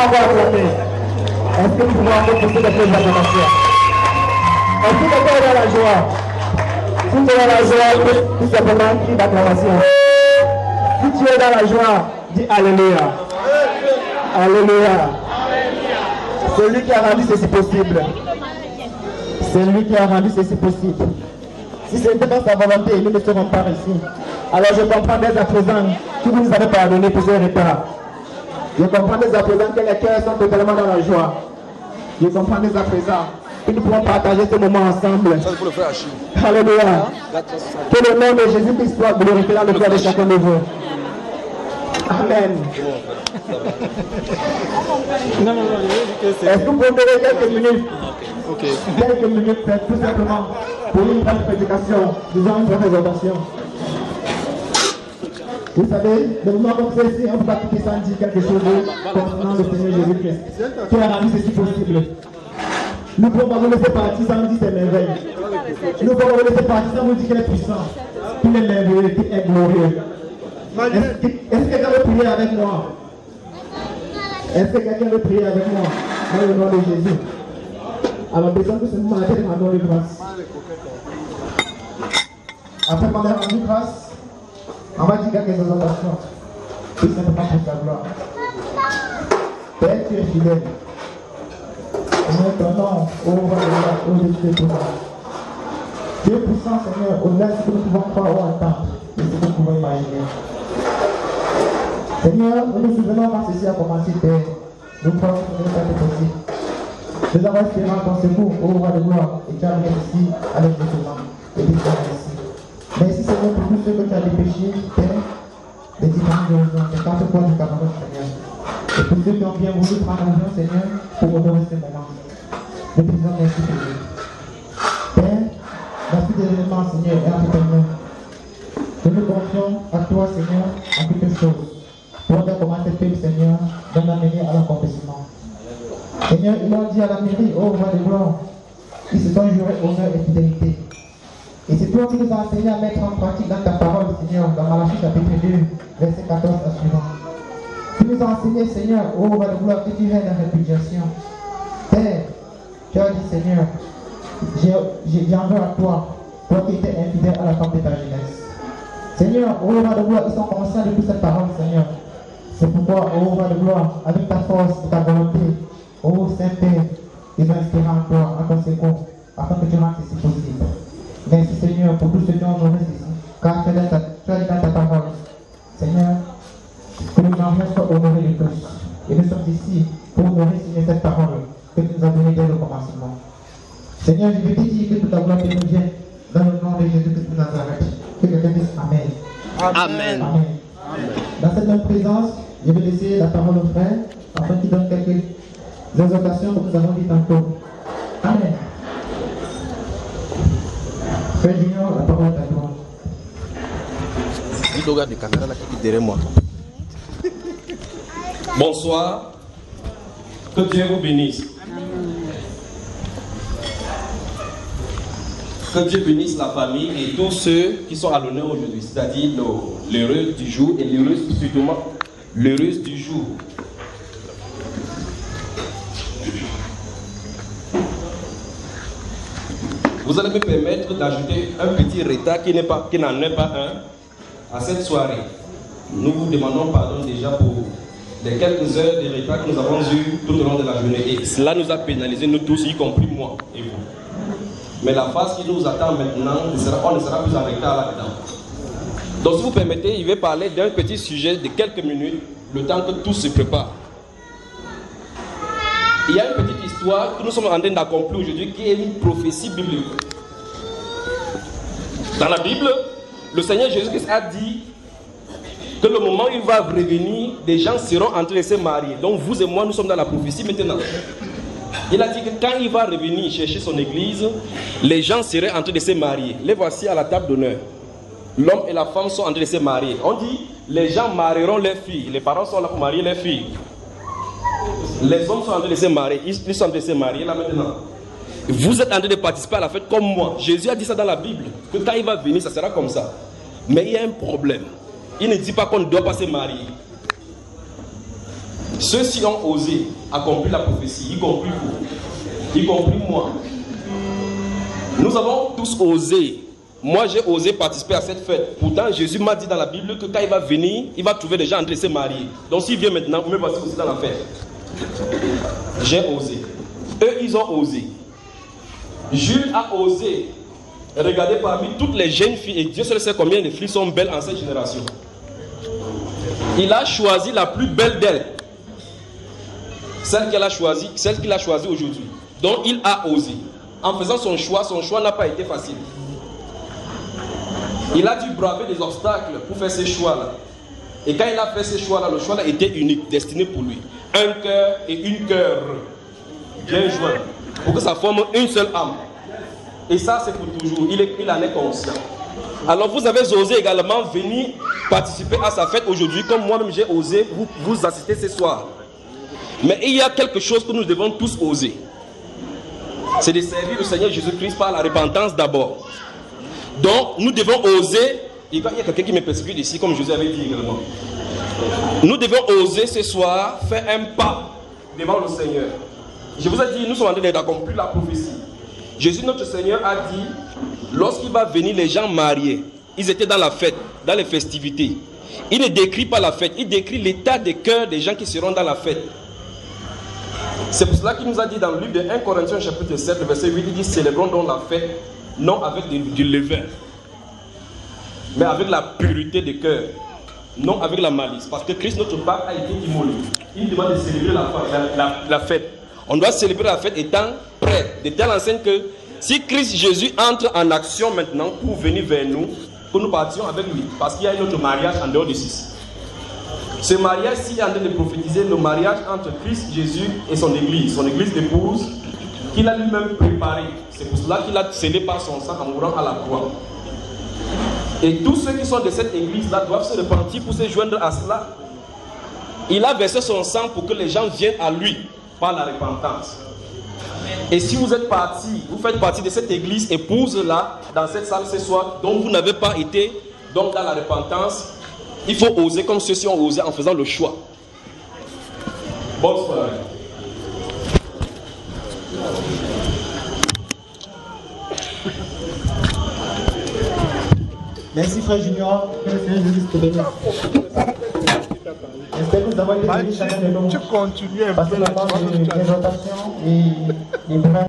Est-ce que nous pouvons encore choses Est-ce que quelqu'un est dans la joie Si tu es dans la joie, tout simplement crie d'acclamation. Si tu es dans la joie, dis Alléluia. Alléluia. C'est lui qui a rendu ceci possible. C'est lui qui a rendu ceci possible. Si ce n'était pas sa volonté, nous ne serons pas ici. Alors je comprends dès à présent que vous nous avez pardonné pour ce retard. Je comprends dès à présent que les cœurs sont totalement dans la joie. Je comprends dès à présent que nous pouvons partager ce moment ensemble. Ça, c'est pour le frère Achille. Alléluia. Que le nom de Jésus-Christ soit glorifié dans le cœur de chacun de vous. Amen. Non, non, non. Est-ce que vous pouvez me donner quelques minutes? Quelques minutes, tout simplement pour une prédication, disons une brève exhortation. Vous savez, le moment comme ceci, on ne peut pas quitter sans dire quelque chose concernant le Seigneur Jésus-Christ, qui a rendu ceci possible. Nous pouvons pas vous laisser partir sans dire ses merveilles. Nous pouvons vous laisser partir sans vous dire qu'il est puissant, qu'il est merveilleux, qu'il est glorieux. Est-ce que quelqu'un veut prier avec moi? Est-ce que quelqu'un veut prier avec moi? Dans le nom de Jésus. Alors, besoin que ce moment a été de grâce. Après qu'on ait rendu grâce, on va dire quelques exhortations. Tout simplement pour sa gloire. Père, tu es fidèle. Seigneur, ton nom, ô roi de la ô Dieu, puissant. Es puissant, Seigneur, au-delà de ce que nous pouvons croire ou entendre, et ce que nous pouvons imaginer. Seigneur, nous nous souvenons quand ceci a commencé, Père. Nous croyons que ce n'est pas possible. Nous avons espéré ton secours, ô roi de gloire, et tu as ici à l'exécution. Et tu as merci. Seigneur pour tous ceux que tu as dépêchés, Père, des différentes horizons, des quatre points du Cameroun, Seigneur. Et pour ceux qui ont bien voulu prendre l'avion, Seigneur, pour honorer ce moment. Nous te disons merci nous. Père, merci des éléments, Seigneur, et en tes mains. Nous nous confions à toi, Seigneur, en toutes choses. Pour tes peuple, Seigneur, va m'amener à l'accomplissement. Seigneur, ils l'ont dit à la mairie, oh roi de gloire, ils se sont jurés honneur et fidélité. Et c'est toi qui nous as enseigné à mettre en pratique dans ta parole, Seigneur, dans Malachie chapitre 2, verset 14 à suivant. Tu nous as enseigné, Seigneur, oh roi de gloire, que tu es la répudiation. Père, tu as dit, Seigneur, j'ai- j'en veux à toi, toi qui étais infidèle à la femme de ta jeunesse. Seigneur, oh roi de gloire, ils sont conscients de toute cette parole, Seigneur. C'est pourquoi, oh roi de gloire, avec ta force et ta volonté, oh Saint-Père, ils ont espéré en toi, en secours, afin que tu rendes ceci possible. Merci Seigneur pour tous ceux qui ont honoré ceci, car tu dit dans ta parole, Seigneur, que nos enfants soient honorés de tous. Et nous sommes ici pour honorer Seigneur cette parole que tu nous as donnée dès le commencement. Seigneur, je veux te dire que toute la gloire te nous vient dans le nom de Jésus-Christ de Nazareth. Que quelqu'un dise Amen. Amen. Amen. Dans cette même présence, je vais laisser la parole au frère afin qu'il donne quelques exhortations que nous avons dit tantôt. Amen. Bonsoir. Que Dieu vous bénisse. Que Dieu bénisse la famille et tous ceux qui sont à l'honneur aujourd'hui, c'est-à-dire l'heureuse du jour et l'heureuse, surtout l'heureuse du jour. Vous allez me permettre d'ajouter un petit retard qui n'en est pas un à cette soirée. Nous vous demandons pardon déjà pour les quelques heures de retard que nous avons eu tout au long de la journée. Et cela nous a pénalisé, nous tous, y compris moi et vous. Mais la phase qui nous attend maintenant, on ne sera plus en retard là-dedans. Donc si vous permettez, je vais parler d'un petit sujet de quelques minutes, le temps que tout se prépare. Il y a une petite histoire que nous sommes en train d'accomplir aujourd'hui qui est une prophétie biblique. Dans la Bible, le Seigneur Jésus-Christ a dit que le moment où il va revenir, des gens seront en train de se marier. Donc vous et moi, nous sommes dans la prophétie maintenant. Il a dit que quand il va revenir chercher son église, les gens seraient en train de se marier. Les voici à la table d'honneur. L'homme et la femme sont en train de se marier. On dit, les gens marieront leurs filles. Les parents sont là pour marier leurs filles. Les hommes sont en train de se marier. Ils sont en train de se marier là maintenant. Vous êtes en train de participer à la fête comme moi. Jésus a dit ça dans la Bible. Que quand il va venir, ça sera comme ça. Mais il y a un problème. Il ne dit pas qu'on ne doit pas se marier. Ceux-ci ont osé accomplir la prophétie, y compris vous, y compris moi. Nous avons tous osé. Moi, j'ai osé participer à cette fête. Pourtant, Jésus m'a dit dans la Bible que quand il va venir, il va trouver des gens en train de se marier. Donc, s'il vient maintenant, vous me voici aussi dans la fête. J'ai osé. Eux, ils ont osé. Jules a osé. Regardez parmi toutes les jeunes filles, et Dieu seul sait combien de filles sont belles en cette génération. Il a choisi la plus belle d'elles. Celle qu'il a choisie, celle qu'il a choisie aujourd'hui. Donc il a osé. En faisant son choix, son choix n'a pas été facile. Il a dû braver des obstacles pour faire ce choix-là. Et quand il a fait ce choix-là, le choix-là était unique, destiné pour lui. Un cœur et une cœur bien joints, pour que ça forme une seule âme. Et ça, c'est pour toujours. Il, est, il en est conscient. Alors vous avez osé également venir participer à sa fête aujourd'hui, comme moi-même j'ai osé vous, vous assister ce soir. Mais il y a quelque chose que nous devons tous oser. C'est de servir le Seigneur Jésus-Christ par la repentance d'abord. Donc nous devons oser. Il y a quelqu'un qui me persécute ici, comme je vous avais dit également. Nous devons oser ce soir faire un pas devant le Seigneur. Je vous ai dit, nous sommes en train d'accomplir la prophétie. Jésus, notre Seigneur, a dit, lorsqu'il va venir les gens mariés, ils étaient dans la fête, dans les festivités. Il ne décrit pas la fête, il décrit l'état des cœurs des gens qui seront dans la fête. C'est pour cela qu'il nous a dit dans le livre de 1 Corinthiens chapitre 7, verset 8, il dit, célébrons donc la fête, non avec du, levain, mais avec la pureté des cœurs, non avec la malice. Parce que Christ, notre Père, a été immolé. Il demande de célébrer la, fête. On doit célébrer la fête étant prêt, de telle enseigne que si Christ Jésus entre en action maintenant pour venir vers nous, que nous partions avec lui. Parce qu'il y a un autre mariage en dehors de ceci. Ce mariage-ci est en train de prophétiser le mariage entre Christ Jésus et son église, son église d'épouse, qu'il a lui-même préparé. C'est pour cela qu'il a scellé par son sang en mourant à la croix. Et tous ceux qui sont de cette église-là doivent se repentir pour se joindre à cela. Il a versé son sang pour que les gens viennent à lui par la repentance. Et si vous êtes parti, vous faites partie de cette église épouse-là, dans cette salle ce soir, dont vous n'avez pas été donc dans la repentance, il faut oser comme ceux-ci ont osé en faisant le choix. Bonne soirée. Merci frère Junior, que le Seigneur Jésus te bénisse. J'espère que nous avons été bénis chacun de nous. Tu continues un peu tu vois,